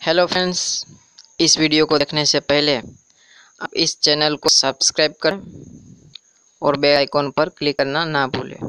Hello friends इस video को देखने से पहले आप इस चैनल को सब्सक्राइब करें और बेल आइकॉन पर क्लिक करना ना भूलें।